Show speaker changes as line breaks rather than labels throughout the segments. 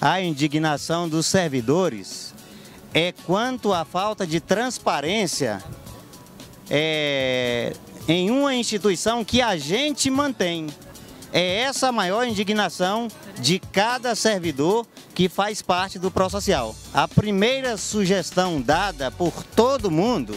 a indignação dos servidores é quanto à falta de transparência é, em uma instituição que a gente mantém. É essa a maior indignação de cada servidor que faz parte do Social. A primeira sugestão dada por todo mundo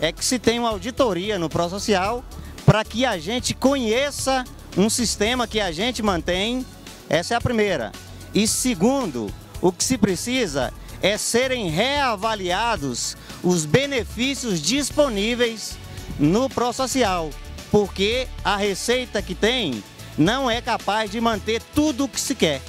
é que se tenha uma auditoria no Social para que a gente conheça um sistema que a gente mantém. Essa é a primeira. E segundo, o que se precisa é serem reavaliados os benefícios disponíveis no Social, porque a receita que tem não é capaz de manter tudo o que se quer.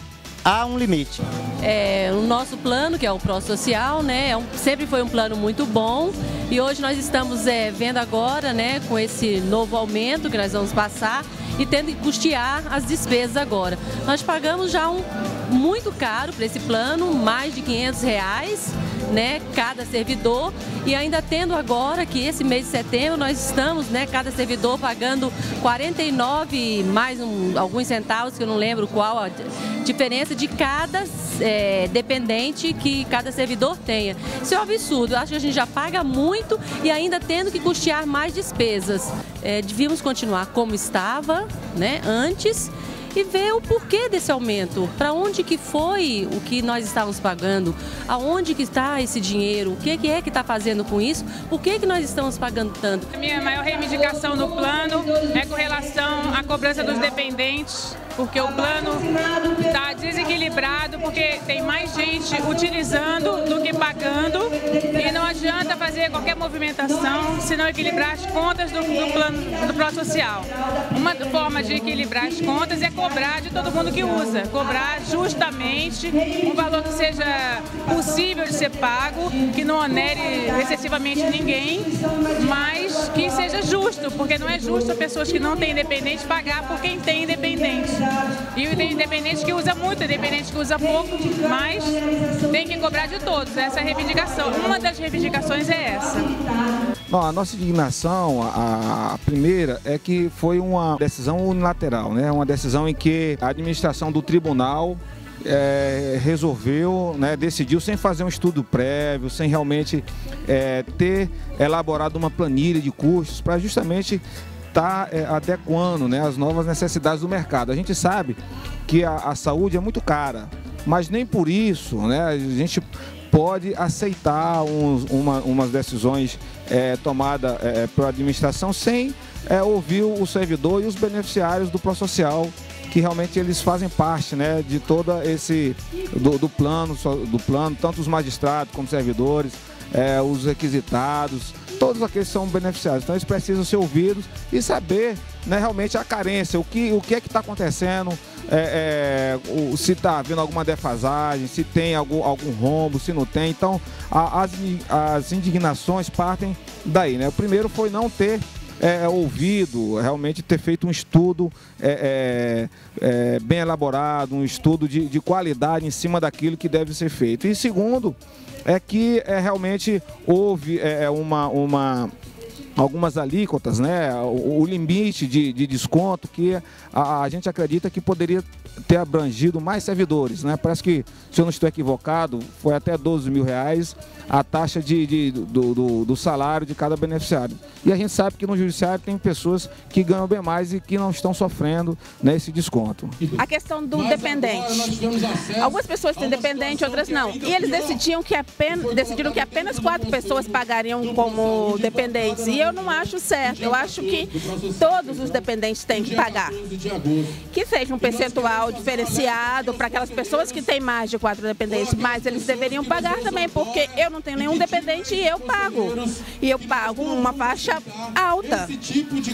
Há um limite.
É, o nosso plano, que é o Social, né, é um, sempre foi um plano muito bom e hoje nós estamos é, vendo agora, né, com esse novo aumento que nós vamos passar e tendo que custear as despesas agora. Nós pagamos já um muito caro para esse plano, mais de 500 reais, né, cada servidor e ainda tendo agora que esse mês de setembro nós estamos, né, cada servidor pagando 49 mais um, alguns centavos, que eu não lembro qual a diferença de cada é, dependente que cada servidor tenha. Isso é um absurdo, eu acho que a gente já paga muito e ainda tendo que custear mais despesas. É, devíamos continuar como estava, né, antes e ver o porquê desse aumento, para onde que foi o que nós estávamos pagando, aonde que está esse dinheiro, o que, que é que está fazendo com isso, por que, que nós estamos pagando tanto.
A minha maior reivindicação no plano é com relação à cobrança dos dependentes porque o plano está desequilibrado, porque tem mais gente utilizando do que pagando e não adianta fazer qualquer movimentação se não equilibrar as contas do, do plano do Pro Social. Uma forma de equilibrar as contas é cobrar de todo mundo que usa, cobrar justamente um valor que seja possível de ser pago, que não onere excessivamente ninguém, mas que seja justo, porque não é justo pessoas que não têm independente pagar por quem tem independente. E tem independente que usa muito, independente que usa pouco, mas tem que cobrar de todos. Essa é a reivindicação. Uma das reivindicações é essa.
A nossa indignação, a, a, primeira, é que foi uma decisão unilateral, né? Uma decisão em que a administração do tribunal é, resolveu, né, decidiu sem fazer um estudo prévio, sem realmente é, ter elaborado uma planilha de custos para justamente está é, adequando né, as novas necessidades do mercado. A gente sabe que a, a, saúde é muito cara, mas nem por isso né, a gente pode aceitar uns, uma, umas decisões é, tomadas é, pela administração sem é, ouvir o servidor e os beneficiários do Social que realmente eles fazem parte né, de todo esse do, do plano, do plano, tanto os magistrados como os servidores, é, os requisitados, todos aqueles são beneficiados. Então eles precisam ser ouvidos e saber né, realmente a carência, o que, o que é que está acontecendo, é, é, se está havendo alguma defasagem, se tem algum, algum rombo, se não tem. Então a, as, as indignações partem daí. Né? O primeiro foi não ter é, ouvido, realmente ter feito um estudo é, é, é, bem elaborado, um estudo de, de qualidade em cima daquilo que deve ser feito. E segundo, é que é, realmente houve é, uma, uma, algumas alíquotas, né? O, o limite de, de, desconto que a, a, gente acredita que poderia ter abrangido mais servidores, né? Parece que, se eu não estou equivocado, foi até 12 mil reais a taxa de, de do, do, do, salário de cada beneficiário. E a gente sabe que no judiciário tem pessoas que ganham bem mais e que não estão sofrendo nesse desconto.
A questão do dependente. Algumas pessoas têm dependente, outras não. E eles decidiam que apenas, decidiram que apenas quatro pessoas pagariam como dependentes. E eu não acho certo. Eu acho que todos os dependentes têm que pagar. Que seja um percentual diferenciado para aquelas pessoas que têm mais de quatro dependentes, mas eles deveriam pagar também, porque eu não tenho nenhum dependente e eu pago. E eu pago uma faixa alta.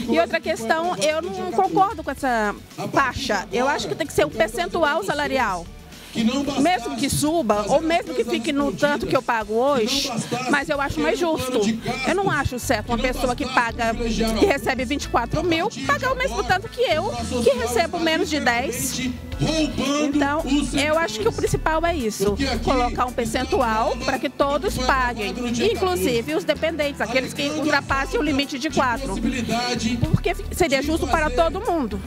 E outra questão, eu não concordo com essa faixa. Eu acho que tem que ser um percentual salarial mesmo que suba, ou mesmo que fique no tanto que eu pago hoje, mas eu acho mais justo. Eu não acho certo uma pessoa que paga, que recebe 24 mil, pagar o mesmo tanto que eu, que recebo menos de 10. Então, eu acho que o principal é isso, colocar um percentual para que todos paguem, inclusive os dependentes, aqueles que ultrapassem o limite de 4, porque seria justo para todo mundo.